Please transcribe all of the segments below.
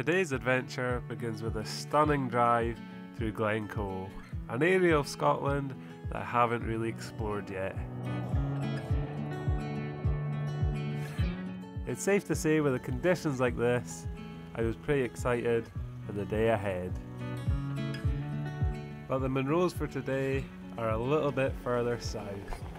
Today's adventure begins with a stunning drive through Glencoe, an area of Scotland that I haven't really explored yet. It's safe to say with the conditions like this, I was pretty excited for the day ahead. But the Munros for today are a little bit further south.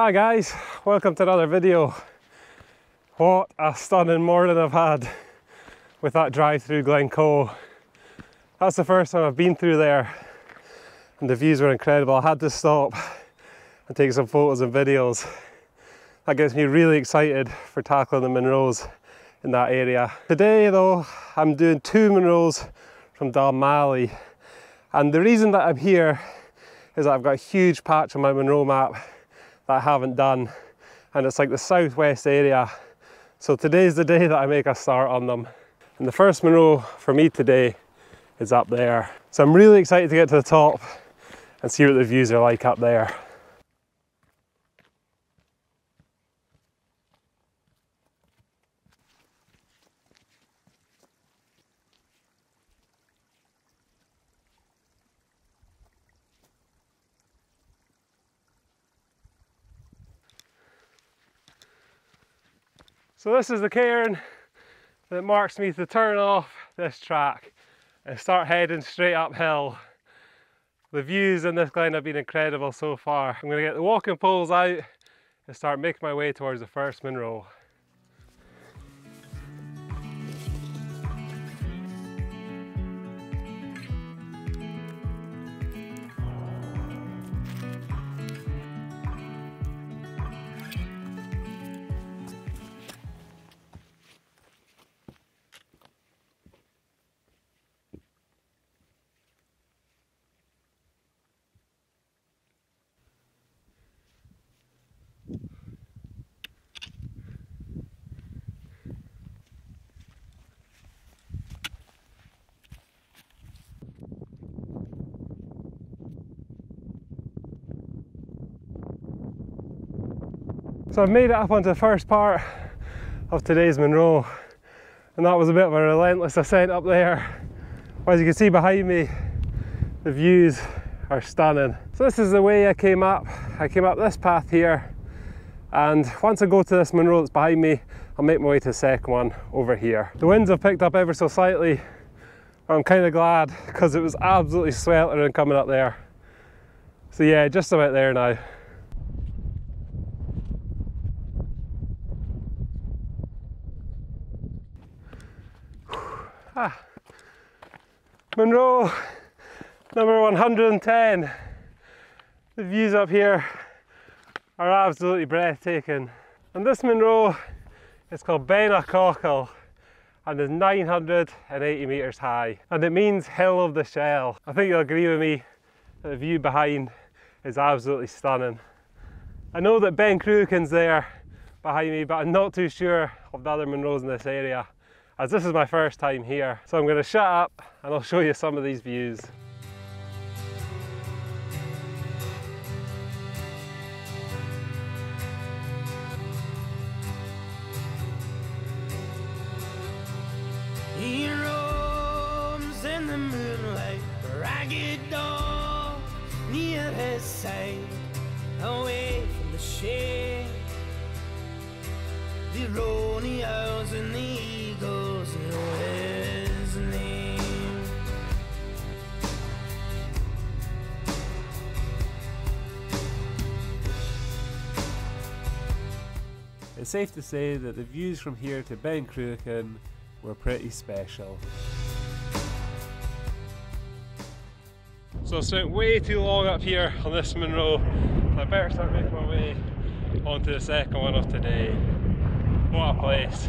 Hi guys, welcome to another video. What a stunning morning I've had with that drive through Glencoe. That's the first time I've been through there and the views were incredible. I had to stop and take some photos and videos. That gets me really excited for tackling the Munros in that area. Today though, I'm doing two Munros from Dalmally and the reason that I'm here is that I've got a huge patch on my Munro map that I haven't done and it's like the southwest area. So today's the day that I make a start on them. And the first Munro for me today is up there. So I'm really excited to get to the top and see what the views are like up there So this is the cairn that marks me to turn off this track and start heading straight uphill. The views in this glen have been incredible so far. I'm going to get the walking poles out and start making my way towards the first Munro. So I've made it up onto the first part of today's Munro and that was a bit of a relentless ascent up there. As you can see behind me, the views are stunning. So this is the way I came up. I came up this path here and once I go to this Munro that's behind me, I'll make my way to the second one over here. The winds have picked up ever so slightly. I'm kind of glad because it was absolutely sweltering coming up there. So yeah, just about there now. Munro number 110. The views up here are absolutely breathtaking. And this Munro is called Beinn a'Chochuill and is 980 metres high. And it means hill of the shell. I think you'll agree with me that the view behind is absolutely stunning. I know that Ben Cruachan's there behind me, but I'm not too sure of the other Munros in this area as this is my first time here. So I'm going to shut up and I'll show you some of these views. Away from the shade. The and the eagles It's safe to say that the views from here to Ben Cruachan were pretty special. So I spent way too long up here on this Munro, so I better start making my way onto the second one of today. What a place.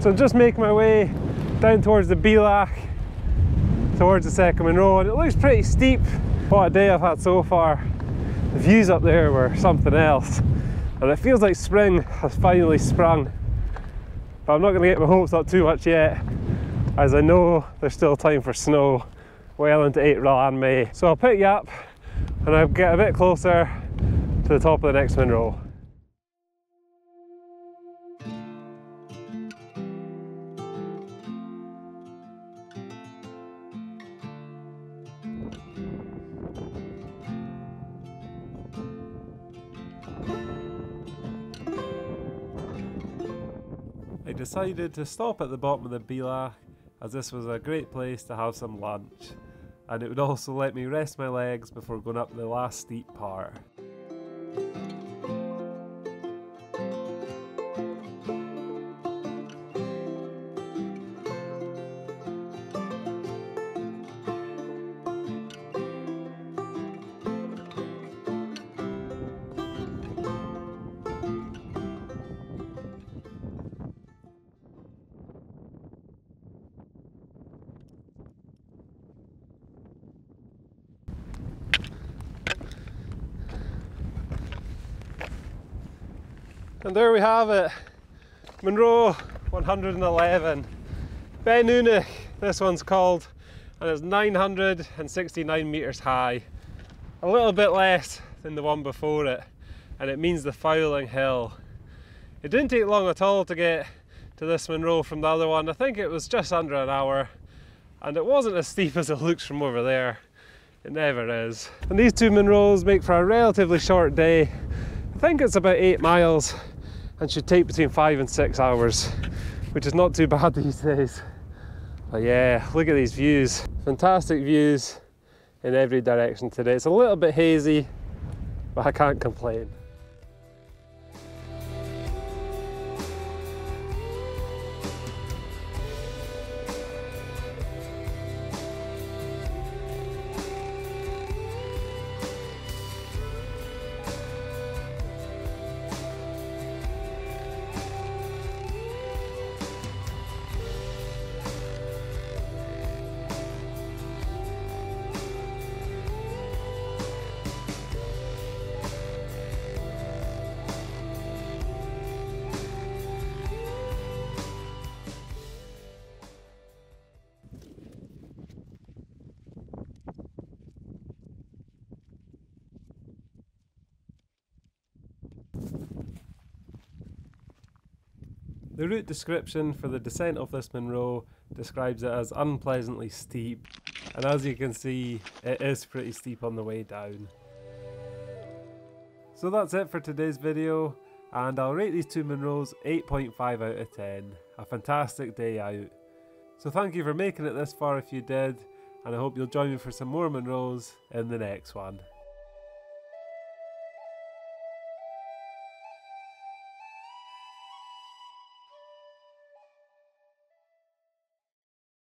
So just making my way down towards the Bealach, towards the second Munro, and it looks pretty steep. What a day I've had so far. The views up there were something else, and it feels like spring has finally sprung. But I'm not going to get my hopes up too much yet, as I know there's still time for snow well into April and May. So I'll pick you up and I'll get a bit closer to the top of the next Munro. Decided to stop at the bottom of the Bealach as this was a great place to have some lunch and it would also let me rest my legs before going up the last steep part. And there we have it, Munro 111. Beinn Eunaich, this one's called, and it's 969 metres high. A little bit less than the one before it, and it means the Fowling Hill. It didn't take long at all to get to this Munro from the other one. I think it was just under an hour, and it wasn't as steep as it looks from over there. It never is. And these two Munros make for a relatively short day. I think it's about eight miles and should take between five and six hours, which is not too bad these days. But yeah, look at these views. Fantastic views in every direction today. It's a little bit hazy, but I can't complain. The route description for the descent of this Munro describes it as unpleasantly steep, and as you can see, it is pretty steep on the way down. So that's it for today's video, and I'll rate these two Munros 8.5 out of 10. A fantastic day out. So thank you for making it this far if you did, and I hope you'll join me for some more Munros in the next one.